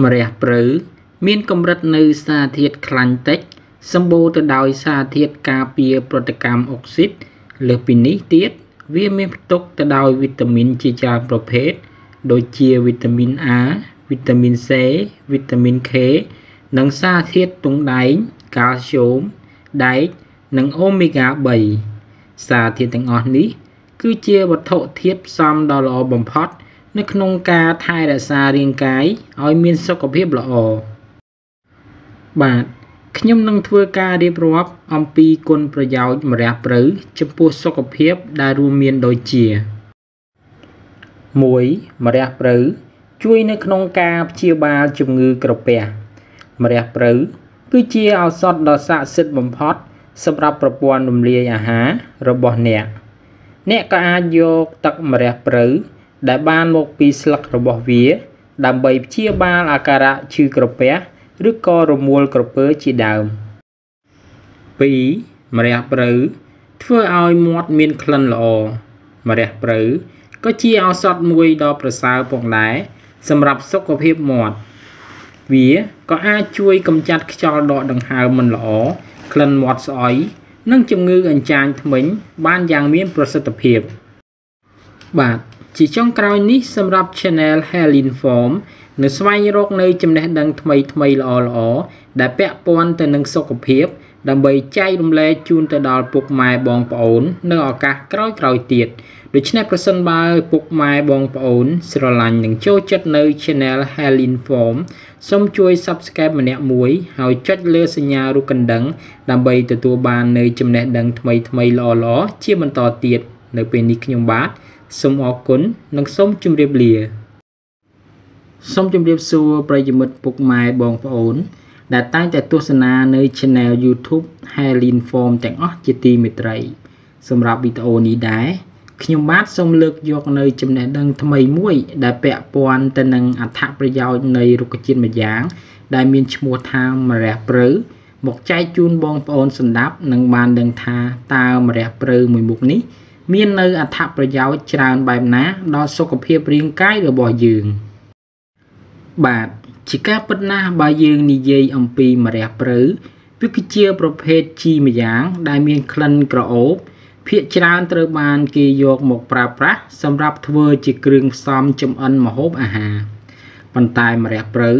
ម្រះព្រៅមានកម្រិតនៅសារធាតុខ្លាញ់តិច សម្បូរទៅដោយសារធាតុការពារប្រតិកម្មអុកស៊ីតលើសពីនេះទៀតវាមានផ្ទុកទៅដោយវីតាមីនជាច្រើនប្រភេទដូចជាវីតាមីន A វីតាមីន C វីតាមីន K និងសារធាតុទង់ដែងកាល់ស្យូមដែកនិងអូមេហ្គា3សារធាតុទាំងអស់នេះ គឺជាវត្ថុធាតុផ្សំដ៏ល្អបំផុត នៅក្នុងការថែរក្សារាងកាយឲ្យមានសុខភាពល្អបាទខ្ញុំនឹងធ្វើការរៀបរាប់អំពីគុណប្រយោជន៍ម្រះព្រៅចំពោះសុខភាពដែលរួមមានដូចជា1ម្រះព្រៅជួយនៅក្នុងការព្យាបាលជំងឺក្រពះម្រះព្រៅគឺជាឱសថដ៏ស័ក្តិសិទ្ធិបំផុត សម្រាប់ប្រព័ន្ធរំលាយអាហាររបស់អ្នក អ្នកក៏អាចយកទឹកម្រះព្រៅ ដែលបានមកពីស្លឹករបស់វា ដើម្បីព្យាបាលអាការៈឈឺក្រពះឬក៏រមួលក្រពើជាដើម2ម្រះព្រៅធ្វើឲ្យមាត់មានក្លិនល្អម្រះព្រៅក៏ជាឱសថមួយដ៏ប្រសើរផងដែរសម្រាប់សុខភាពមាត់វាក៏អាចជួយកម្ចាត់ខ្យល់ដកដង្ហើមមិនល្អក្លិនមាត់ស្អុយនិងជំងឺអញ្ចាញធ្មេញបានយ៉ាងមានប្រសិទ្ធភាពបាទ ជាចុងក្រោយនេះសម្រាប់ Channel Helin Form នៅស្វែងរកនៅចំណេះដឹងថ្មីថ្មីល្អល្អដែលពាក់ព័ន្ធទៅនឹងសុខភាព ដើម្បីចែករំលែកជូនទៅដល់ពុកម៉ែបងប្អូន នៅឱកាសក្រោយៗទៀតដូច្នេះប្រសិនបើពុកម៉ែបងប្អូន ស្រឡាញ់និងចូលចិត្តនៅ Channel Helin Form សូមជួយ Subscribe ម្នាក់មួយហើយចុចលើសញ្ញារូបកណ្ដឹង ដើម្បីទទួលបាននៅចំណេះដឹងថ្មីថ្មីល្អល្អជាបន្តទៀតនៅពេលនេះខ្ញុំបាទ សូមអរគុណនិងសូមជម្រាបលាសូមជម្រាបសួរប្រិយមិត្តពុកម៉ែបងប្អូន ដែលតែងតែទស្សនានៅ Channel YouTube Helin Form ទាំងអស់ជាទីមេត្រី សម្រាប់វីដេអូនេះដែរខ្ញុំបាទសូមលើកយកនៅចំណេះដឹងថ្មីមួយ ដែលពាក់ព័ន្ធទៅនឹងអត្ថប្រយោជន៍នៃរុក្ខជាតិម្យ៉ាង ដែលមានឈ្មោះថាម្រះព្រៅមកចែកជូនបងប្អូនសម្ដាប់និងបានដឹងថាតើម្រះព្រៅមួយមុខនេះ មាននៅអត្ថប្រយោជន៍ច្រើនបែបណាដល់សុខភាពរាងកាយរបស់យើង បាទជាការពិតណាស់បើយើងនិយាយអំពីម្រះព្រៅវាគឺជាប្រភេទជីម្យ៉ាងដែលមានក្លិនក្រអូបភាគច្រើនត្រូវបានគេយកមកប្រើប្រាស់សម្រាប់ធ្វើជាគ្រឿងផ្សំចម្អិនម្ហូបអាហារប៉ុន្តែម្រះព្រៅ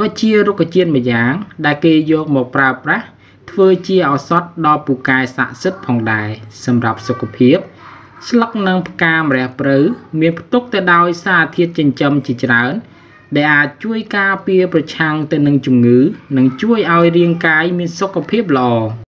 ក៏ជារុក្ខជាតិម្យ៉ាង ដែលគេយកមកប្រើប្រាស់ធ្វើជាឱសថដ៏ពូកែស័ក្តិសិទ្ធិផងដែរសម្រាប់សុខភាព ស្លឹកនិងផ្កាម្រះព្រៅមានផ្ទុកទៅដោយសារធាតុចិញ្ចឹមជាច្រើន ដែលអាចជួយការពារប្រឆាំងទៅនឹងជំងឺ និងជួយឲ្យរាងកាយមានសុខភាពល្អ